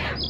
Yeah.